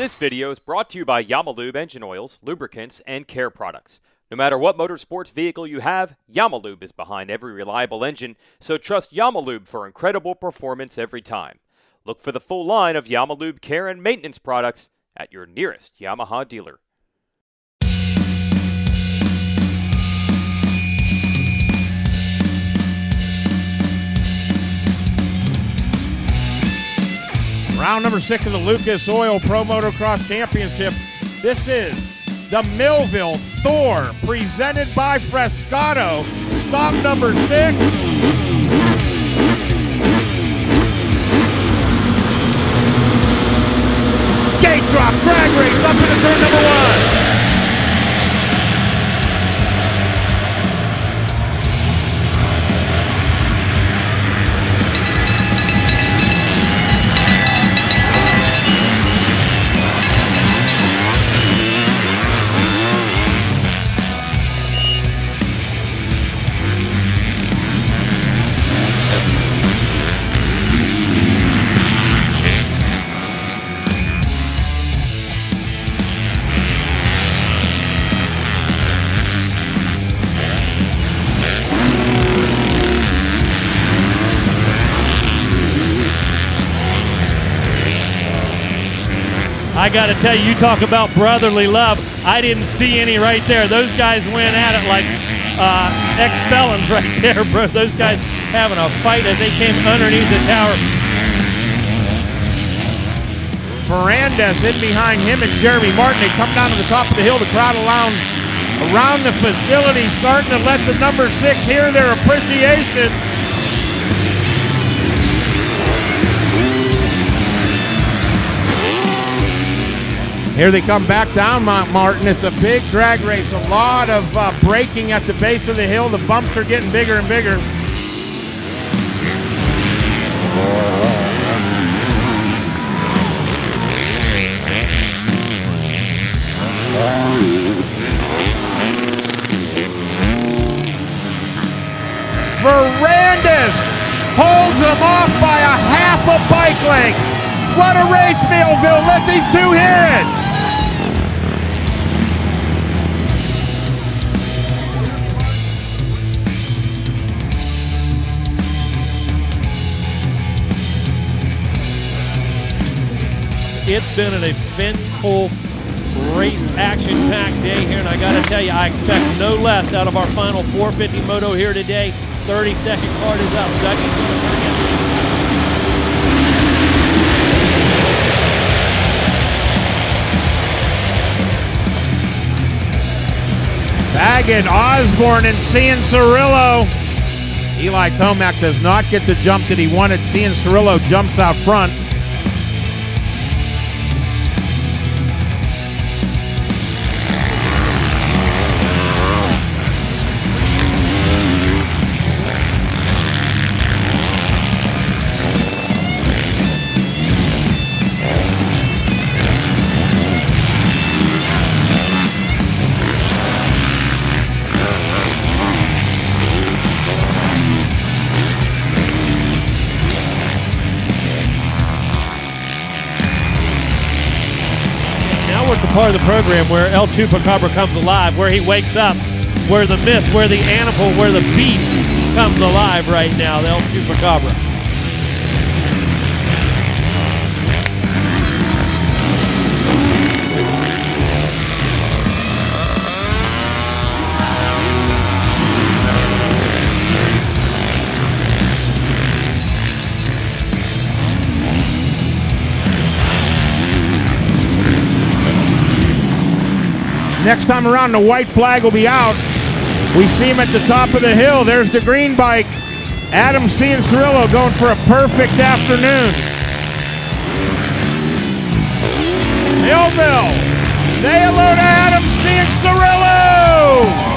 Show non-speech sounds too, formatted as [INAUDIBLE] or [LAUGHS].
This video is brought to you by Yamalube engine oils, lubricants, and care products. No matter what motorsports vehicle you have, Yamalube is behind every reliable engine, so trust Yamalube for incredible performance every time. Look for the full line of Yamalube care and maintenance products at your nearest Yamaha dealer. Round number six of the Lucas Oil Pro Motocross Championship. This is the Millville Thor presented by Frescato. Stop number six. Gate drop, drag race up into turn number I got to tell you, you talk about brotherly love. I didn't see any right there. Those guys went at it like uh, ex-felons [LAUGHS] right there, bro. Those guys having a fight as they came underneath the tower. Ferrandis in behind him and Jeremy Martin. They come down to the top of the hill. The crowd around, around the facility starting to let the number six hear their appreciation. Here they come back down Mount Martin. It's a big drag race. A lot of uh, braking at the base of the hill. The bumps are getting bigger and bigger. Ferrandis holds him off by a half a bike length. What a race, Millville. Let these two hear it. It's been an eventful race action packed day here, and I got to tell you, I expect no less out of our final 450 moto here today. 30 second card is up. Dougie's going to bring it. Baggett, Osborne, and Cianciarulo. Eli Tomac does not get the jump that he wanted. Cianciarulo jumps out front. Part of the program where El Chupacabra comes alive, where he wakes up, where the myth, where the animal, where the beast comes alive right now, the El Chupacabra. Next time around, the white flag will be out. We see him at the top of the hill. There's the green bike. Adam Cianciarulo going for a perfect afternoon. Millville, say hello to Adam C. and Cirillo!